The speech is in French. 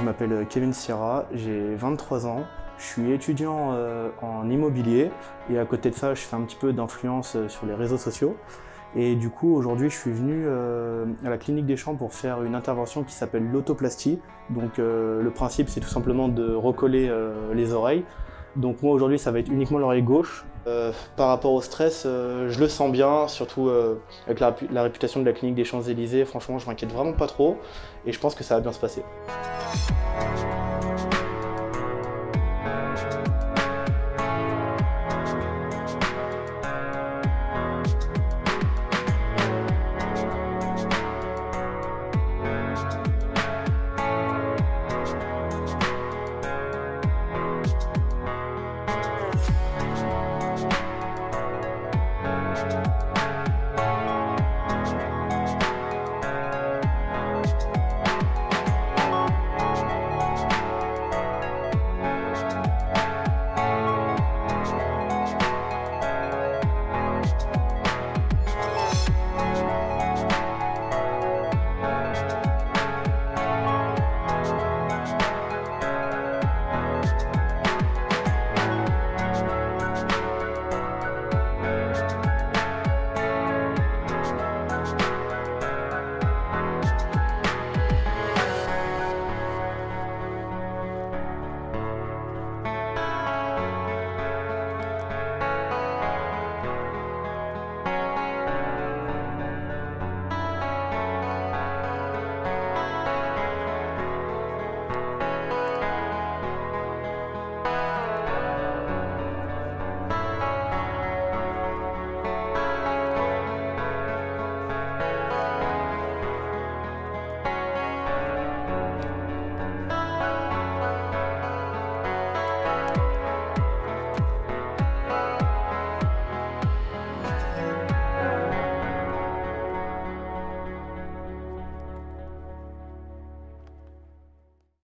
je m'appelle Kevin Sierra, j'ai 23 ans. Je suis étudiant euh, en immobilier et à côté de ça, je fais un petit peu d'influence euh, sur les réseaux sociaux. Et du coup, aujourd'hui, je suis venu euh, à la clinique des champs pour faire une intervention qui s'appelle l'autoplastie. Donc, le principe, c'est tout simplement de recoller les oreilles. Donc, moi, aujourd'hui, ça va être uniquement l'oreille gauche. par rapport au stress, je le sens bien, surtout avec la, la, réputation de la clinique des Champs-Élysées. Franchement, je m'inquiète vraiment pas trop et je pense que ça va bien se passer. Música